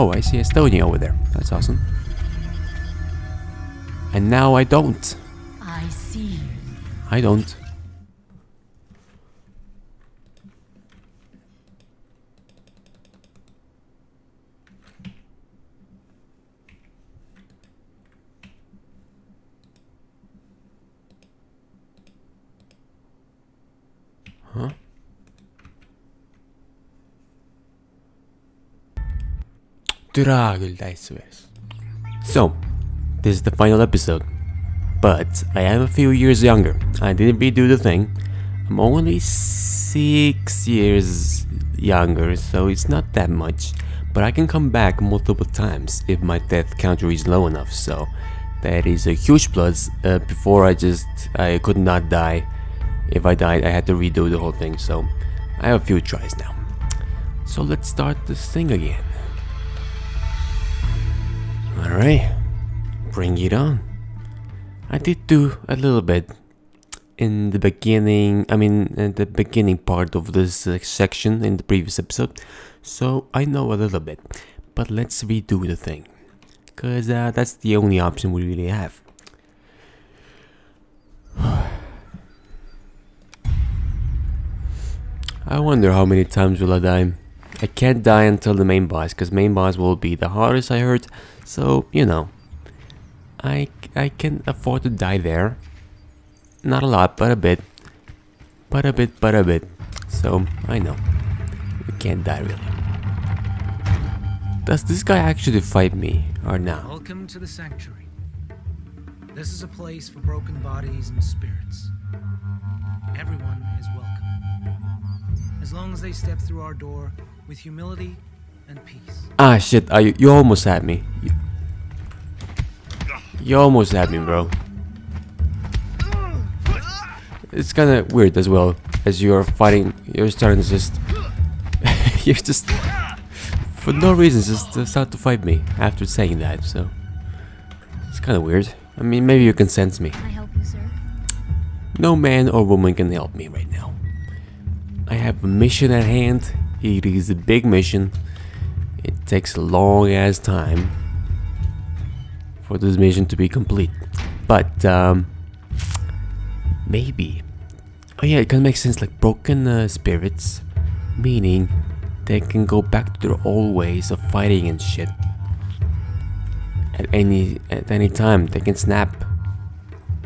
Oh, I see Estonia over there. That's awesome. And now I don't. I see. I don't. So, this is the final episode. But I am a few years younger. I didn't redo the thing. I'm only six years younger, so it's not that much. But I can come back multiple times if my death counter is low enough, so that is a huge plus. Uh, before I just, I could not die. If I died, I had to redo the whole thing, so I have a few tries now. So let's start this thing again. Alright, bring it on. I did do a little bit in the beginning, I mean, in the beginning part of this uh, section in the previous episode, so I know a little bit. But let's redo the thing, because uh, that's the only option we really have. I wonder how many times will I die. I can't die until the main boss, because main boss will be the hardest I heard, so, you know. I, I can afford to die there. Not a lot, but a bit. But a bit, but a bit. So, I know. We can't die really. Does this guy actually fight me, or not? Welcome to the sanctuary. This is a place for broken bodies and spirits. Everyone is welcome. As long as they step through our door with humility and peace. Ah, shit, uh, you, you almost had me. You, you almost had me, bro. It's kind of weird as well, as you're fighting, you're starting to just... you're just... For no reason, just start to fight me after saying that, so... It's kind of weird. I mean, maybe you can sense me. Can I help you, sir? No man or woman can help me right now. I have a mission at hand. It is a big mission. It takes a long ass time for this mission to be complete. But, um, maybe. Oh yeah, it can make sense like broken uh, spirits, meaning they can go back to their old ways of fighting and shit. At any at any time, they can snap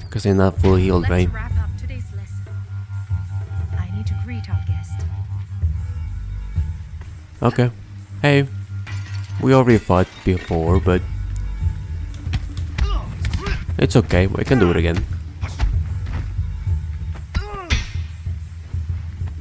because they're not fully healed, right? Okay. Hey, we already fought before, but it's okay. We can do it again.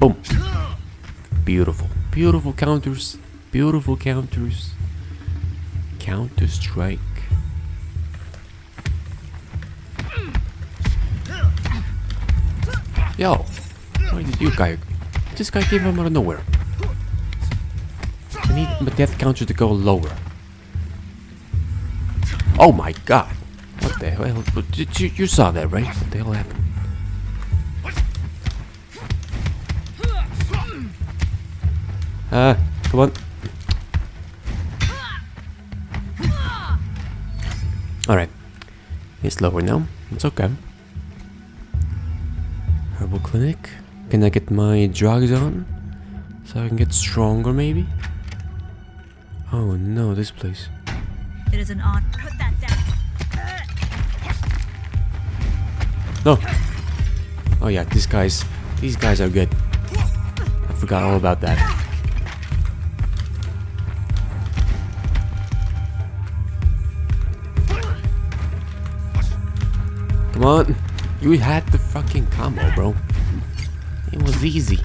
Boom. Beautiful. Beautiful counters. Beautiful counters. Counter strike. Yo, why did you guy? This guy came from out of nowhere. I need my death counter to go lower. Oh my god. What the hell? Did you, you saw that, right? What the hell happened? Ah, come on. Alright. It's lower now. It's okay. Herbal clinic. Can I get my drugs on? So I can get stronger maybe? Oh no, this place. It is an honor. Put that down. No! Oh yeah, these guys, these guys are good. I forgot all about that. Come on! You had the fucking combo, bro. It was easy.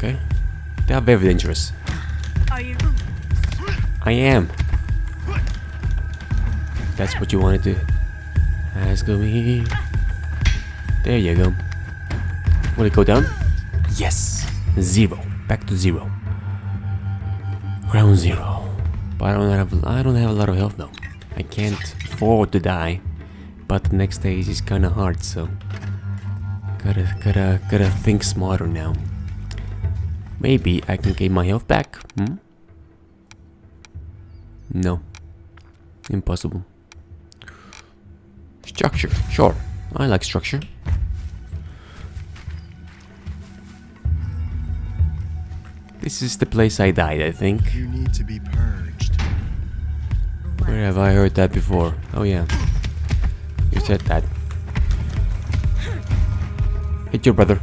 Okay. They are very dangerous. Are you? I am. That's what you wanted to do. Ask of me. There you go. Will it go down? Yes. Zero. Back to zero. Ground zero. But I don't have I don't have a lot of health though. I can't afford to die. But the next stage is kinda hard, so gotta gotta gotta think smarter now. Maybe I can gain my health back. Hmm? No. Impossible. Structure. Sure. I like structure. This is the place I died, I think. You need to be purged. Where have I heard that before? Oh yeah. You said that. Hit your brother.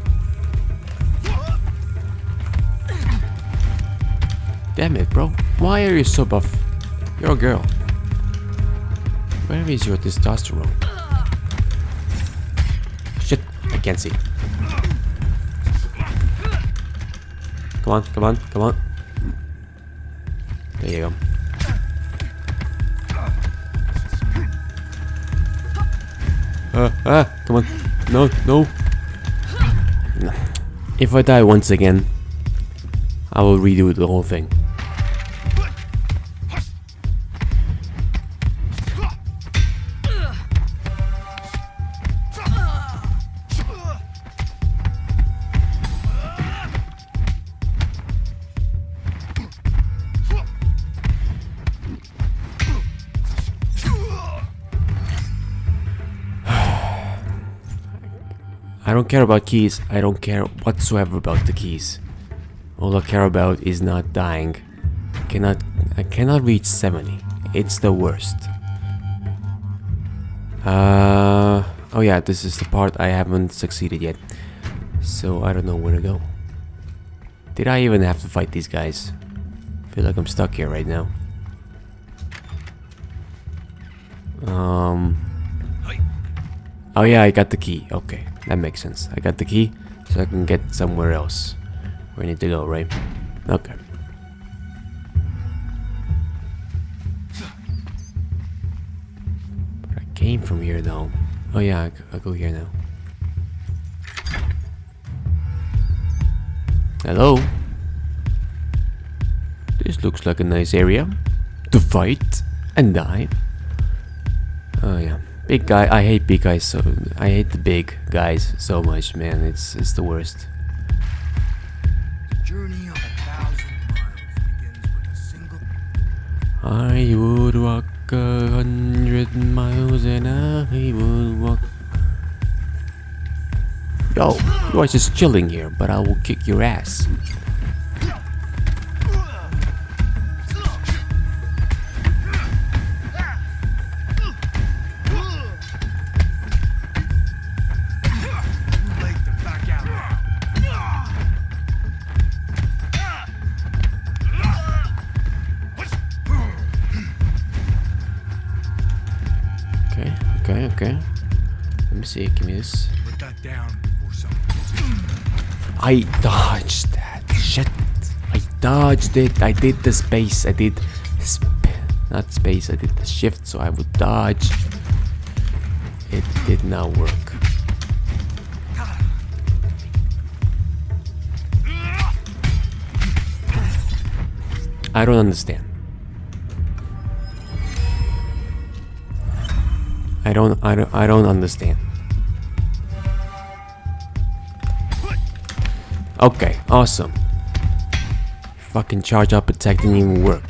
Damn it, bro. Why are you so buff? You're a girl. Where is your testosterone? Shit, I can't see. Come on, come on, come on. There you go. Uh, ah, come on. No, no. No. If I die once again, I will redo the whole thing. Don't care about keys. I don't care whatsoever about the keys. All I care about is not dying. I cannot I cannot reach 70. It's the worst. Uh oh yeah, this is the part I haven't succeeded yet. So I don't know where to go. Did I even have to fight these guys? I feel like I'm stuck here right now. Um Oh yeah, I got the key. Okay, that makes sense. I got the key, so I can get somewhere else. Where I need to go, right? Okay. I came from here though. Oh yeah, I'll go here now. Hello? This looks like a nice area to fight and die. Oh yeah. Big guy, I hate big guys so I hate the big guys so much, man. It's it's the worst. Journey of a thousand miles begins with a single. I would walk a hundred miles and I would walk. Yo, you are just chilling here, but I will kick your ass. I dodged that shit. I dodged it. I did the space. I did sp not space. I did the shift so I would dodge. It did not work. I don't understand. I don't I don't I don't understand. Okay, awesome. Fucking charge up attack didn't even work.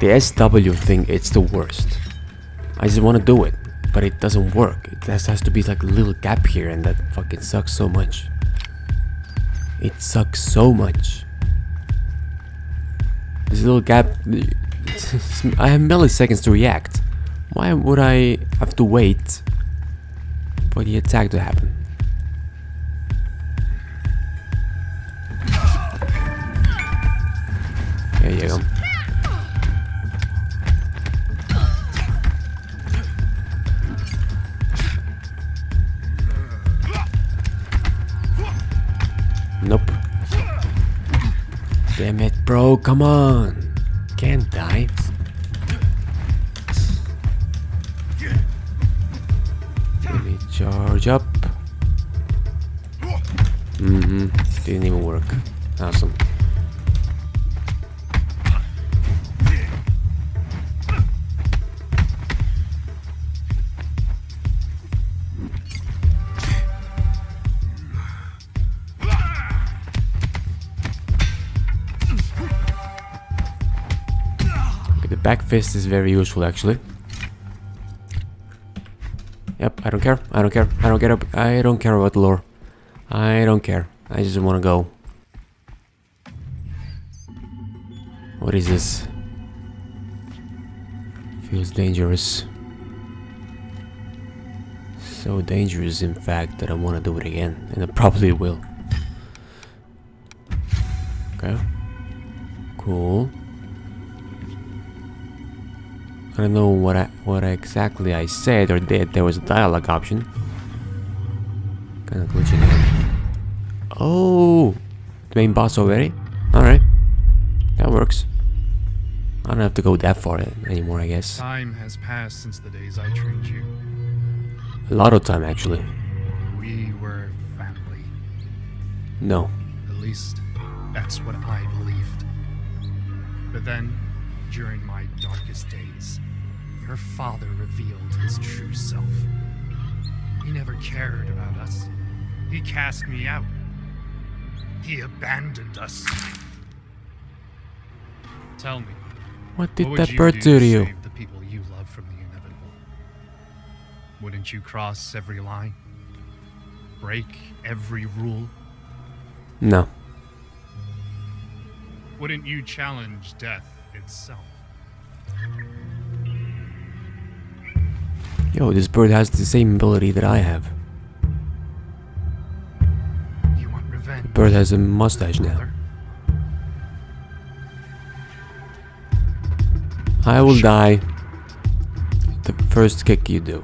The SW thing, it's the worst. I just want to do it, but it doesn't work. It has, has to be like a little gap here, and that fucking sucks so much. It sucks so much. This little gap. I have milliseconds to react. Why would I have to wait for the attack to happen? There you go. Nope. Damn it, bro. Come on. Can't die. Let me charge up. Mm-hmm. Didn't even work. Awesome. Back fist is very useful actually. Yep, I don't care. I don't care. I don't care. ab- I don't care about lore. I don't care. I just want to go. What is this? Feels dangerous. So dangerous, in fact, that I want to do it again, and I probably will. Okay. Cool. I don't know what I what exactly I said or did. There was a dialogue option. Kind of glitching out. Oh, the main boss already. All right, that works. I don't have to go that far anymore, I guess. Time has passed since the days I trained you. A lot of time, actually. We were family. No. At least, that's what I believed. But then, during my darkest days, your father revealed his true self. He never cared about us. He cast me out. He abandoned us. Tell me, What did what that bird do do to to you? save the people you love from the inevitable? Wouldn't you cross every line? Break every rule? No. Wouldn't you challenge death itself? Yo, this bird has the same ability that I have. You want revenge? The bird has a mustache now. I will die. The first kick you do.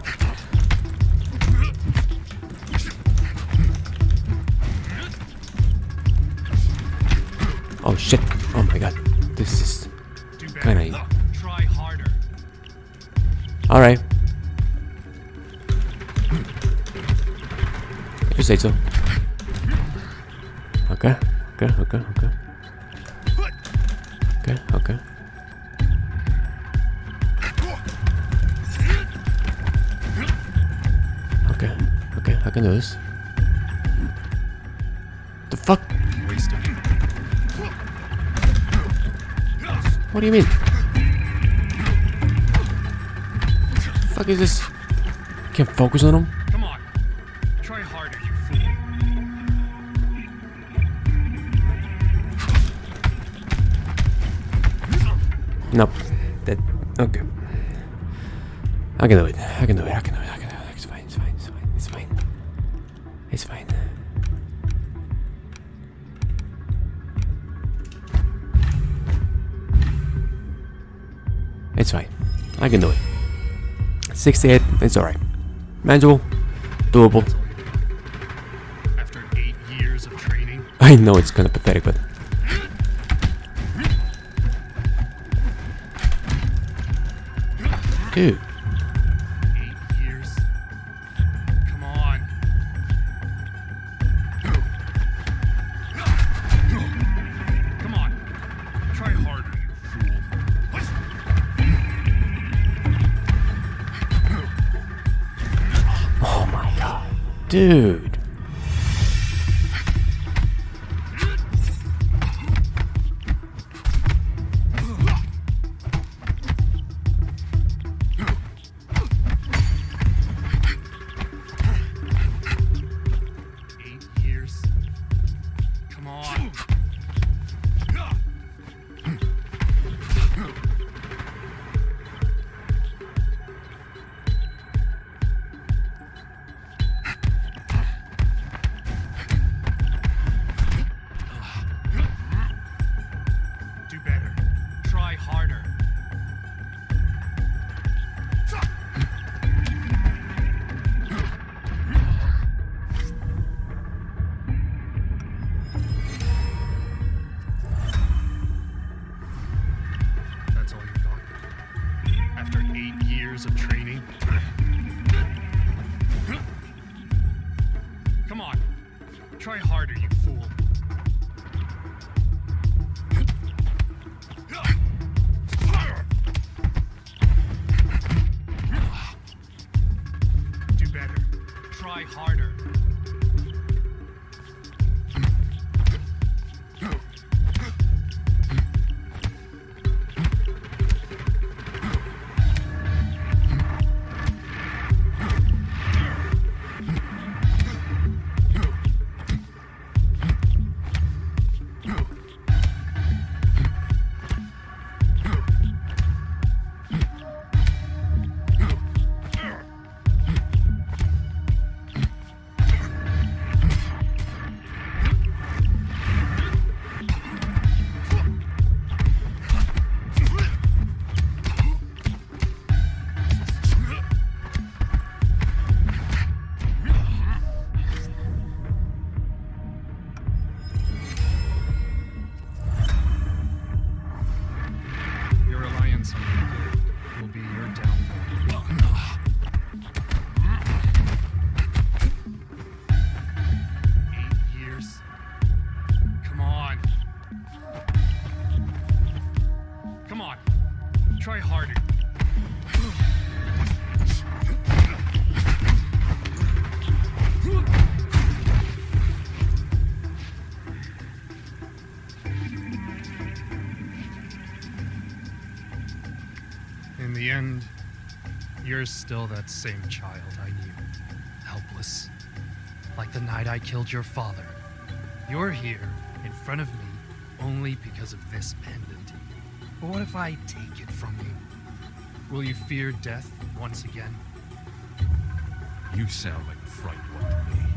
Oh shit. Oh my god. This is. Kinda- Alright. Say so. Okay. Okay, okay, okay. Okay, okay. Okay, okay, I can do this. The fuck? What do you mean? The fuck is this? Can't focus on him? Okay. I can do it. I can do it. I can do it. I can do it. It's fine. It's fine. It's fine. It's fine. It's fine. It's fine. I can do it. 68. It's alright. Manageable. Doable. After eight years of training, I know it's kind of pathetic, but dude, eight years. Come on. Come on. Try harder, you fool. Oh my god. Dude. years of training. In the end, you're still that same child I knew. Helpless. Like the night I killed your father. You're here, in front of me, only because of this pendant. But what if I take it from you? Will you fear death once again? You sound like a frightened one to me.